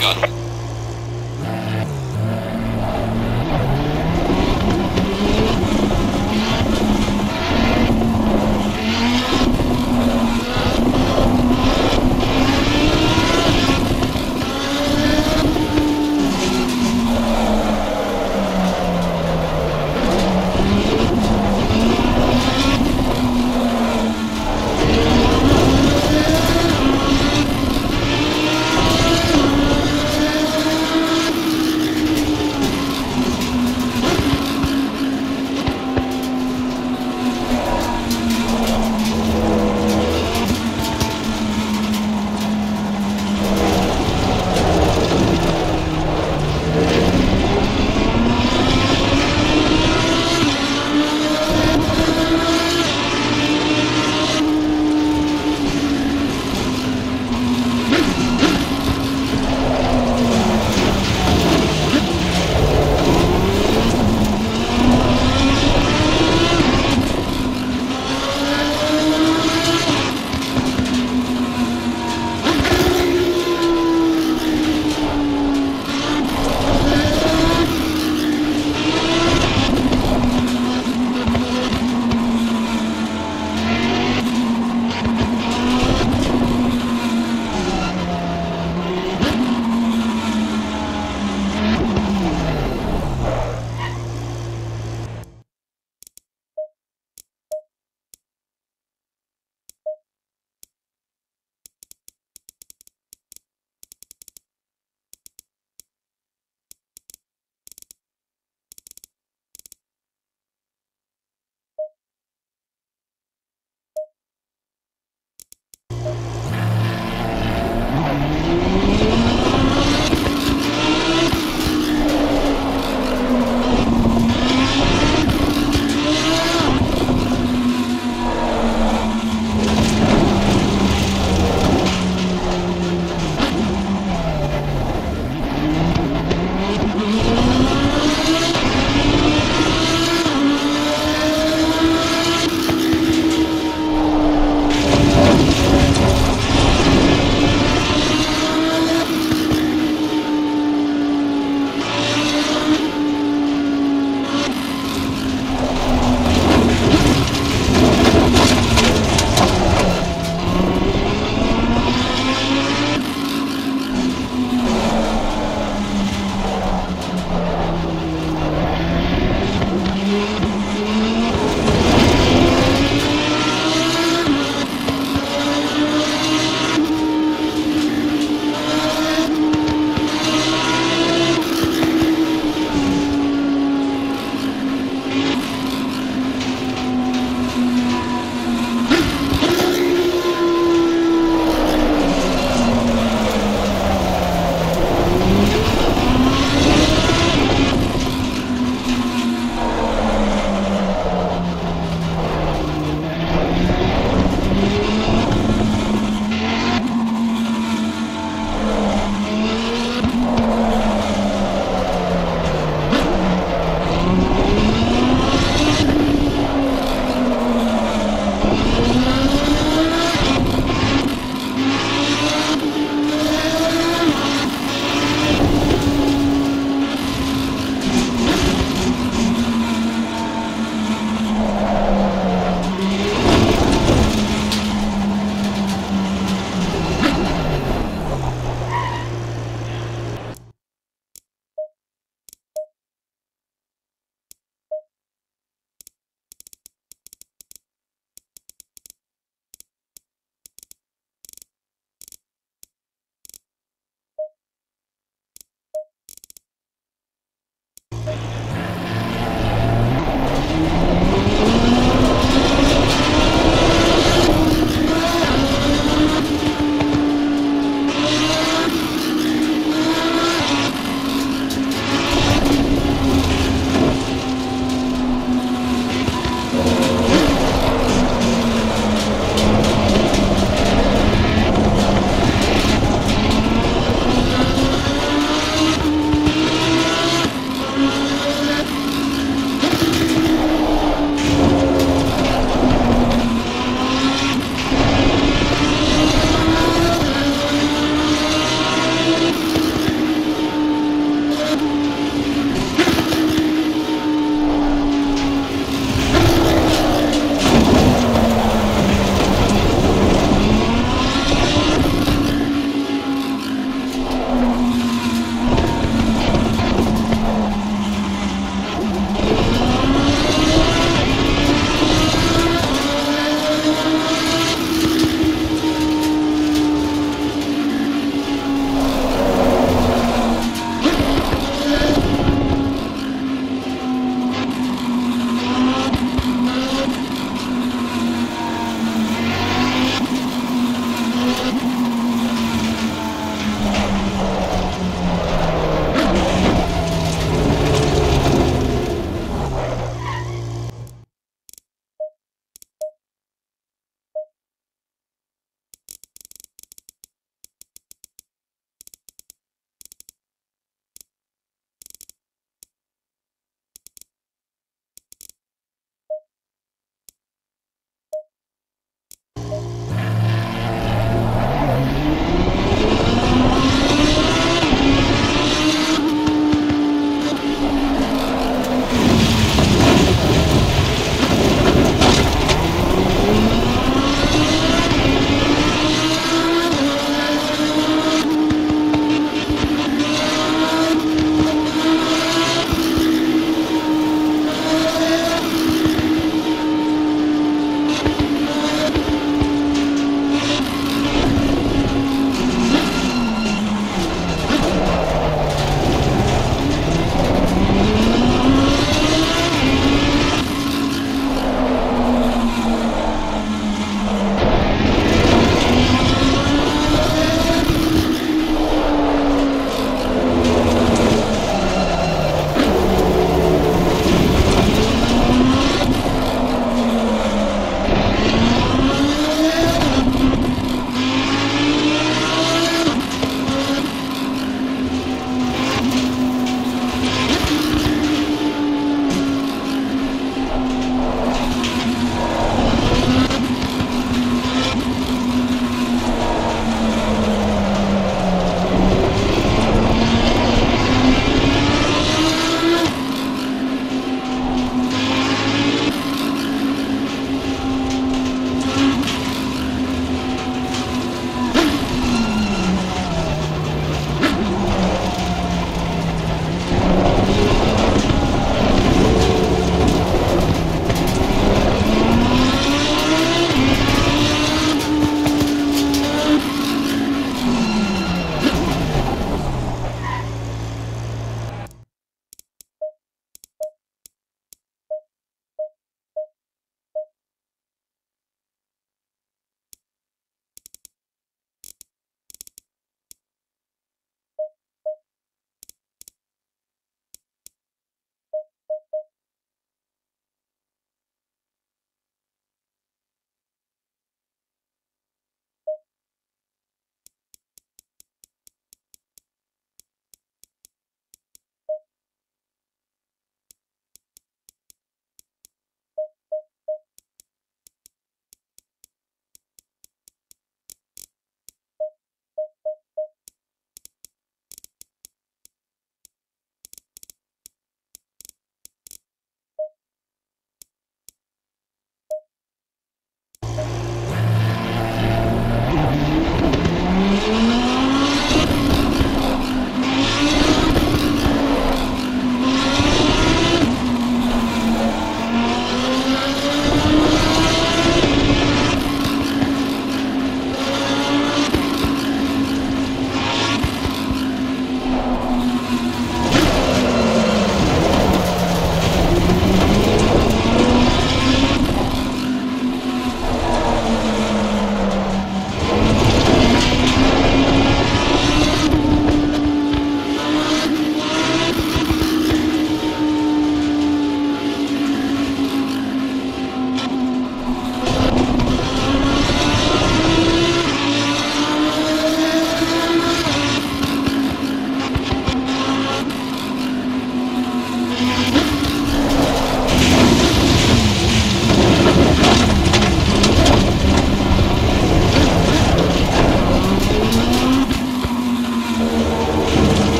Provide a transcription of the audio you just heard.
Mega.